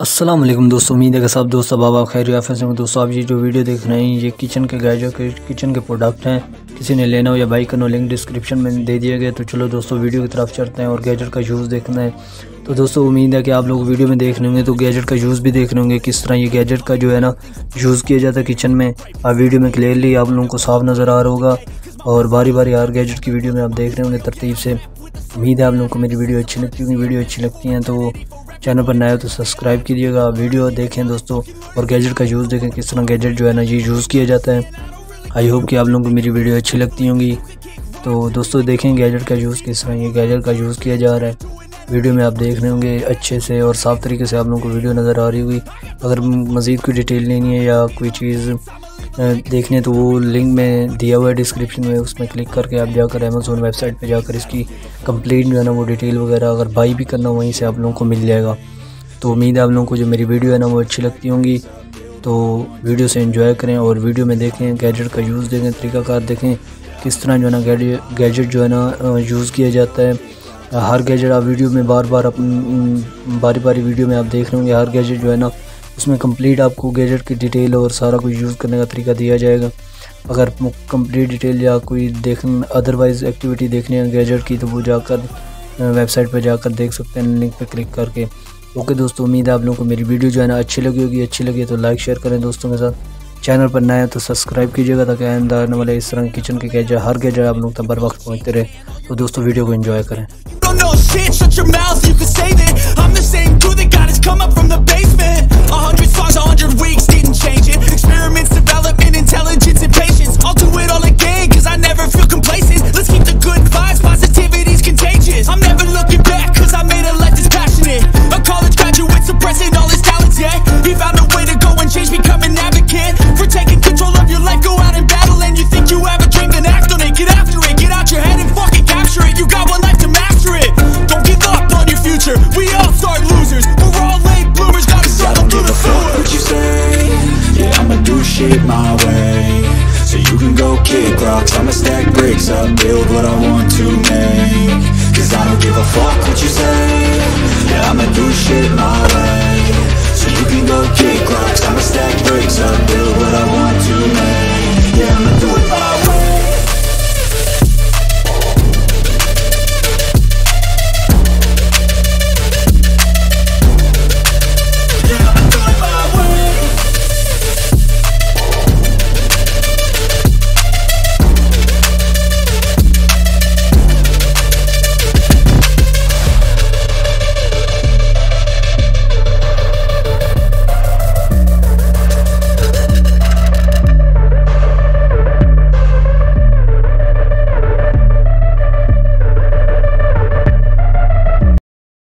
वालेकुम दोस्तों, उम्मीद है कि सब दोस्त दोस्तों बाबा खैर याफे में दोस्तों, आप ये जो वीडियो देख रहे हैं, ये किचन के गैजेट के किचन के प्रोडक्ट हैं, किसी ने लेना हो या बाई करना लिंक डिस्क्रिप्शन में दे दिया गया तो चलो दोस्तों, वीडियो की तरफ़ चलते हैं और गैजेट का यूज़ देखना है। तो दोस्तों, उम्मीद है कि आप लोग वीडियो में देख रहे होंगे तो गैजेट का यूज़ भी देख रहे होंगे, किस तरह ये गैजेट का जो है ना यूज़ किया जाता है किचन में। आप वीडियो में क्लियरली आप लोगों को साफ़ नज़र आ रहा होगा और बारी बारी हर गैजेट की वीडियो में आप देख रहे होंगे तरतीब से। उम्मीद है आप लोगों को मेरी वीडियो अच्छी लगती होगी, वीडियो अच्छी लगती हैं तो चैनल पर नया हो तो सब्सक्राइब कीजिएगा। वीडियो देखें दोस्तों और गैजेट का यूज़ देखें, किस तरह गैजेट जो है ना ये यूज़ किया जाता है। आई होप कि आप लोगों को मेरी वीडियो अच्छी लगती होंगी। तो दोस्तों देखें गैजेट का यूज़ किस तरह ये गैजेट का यूज़ किया जा रहा है। वीडियो में आप देख रहे होंगे अच्छे से और साफ़ तरीके से आप लोगों को वीडियो नज़र आ रही होगी। अगर मज़ीद कोई डिटेल लेनी है या कोई चीज़ देखने तो वो लिंक में दिया हुआ है डिस्क्रिप्शन में, उसमें क्लिक करके आप जाकर अमेज़ोन वेबसाइट पे जाकर इसकी कंप्लीट जो है ना वो डिटेल वगैरह अगर बाई भी करना वहीं से आप लोगों को मिल जाएगा। तो उम्मीद है आप लोगों को जो मेरी वीडियो है ना वो अच्छी लगती होंगी। तो वीडियो से इन्जॉय करें और वीडियो में देखें गैजेट का यूज़ देखें, तरीक़ाकार देखें, किस तरह जो है ना गैजेट जो है ना यूज़ किया जाता है। हर गैजेट आप वीडियो में बार बार अपन बारी बारी वीडियो में आप देख रहे होंगे, हर गैजेट जो है ना उसमें कंप्लीट आपको गैजेट की डिटेल और सारा कुछ यूज़ करने का तरीका दिया जाएगा। अगर कंप्लीट डिटेल या कोई देख अदरवाइज़ एक्टिविटी देखनी है गैजेट की तो वो जाकर वेबसाइट पर जाकर देख सकते हैं लिंक पर क्लिक करके। ओके दोस्तों, उम्मीद है आप लोगों को मेरी वीडियो जो है ना अच्छी लगी होगी। अच्छी लगी तो लाइक शेयर करें दोस्तों के साथ। चैनल पर नया तो सब्सक्राइब कीजिएगा ताकि आइंदा आने वाले इस तरह किचन के गैजेट हर गैजेट आप लोग तक बर वक्त पहुँचते रहे। तो दोस्तों वीडियो को इन्जॉय करें। yet He found a way to go and change, become an advocate For taking control of your life, go out and battle And you think you have a dream, then act on it. Get after it, get out your head and fucking capture it. You got one life to master it. Don't give up on your future, we all start losers. We're all late bloomers, gotta struggle through the sewers what you say, yeah I'ma do shit my way. So you can go kick rocks, I'ma stack bricks up Build what I want to make.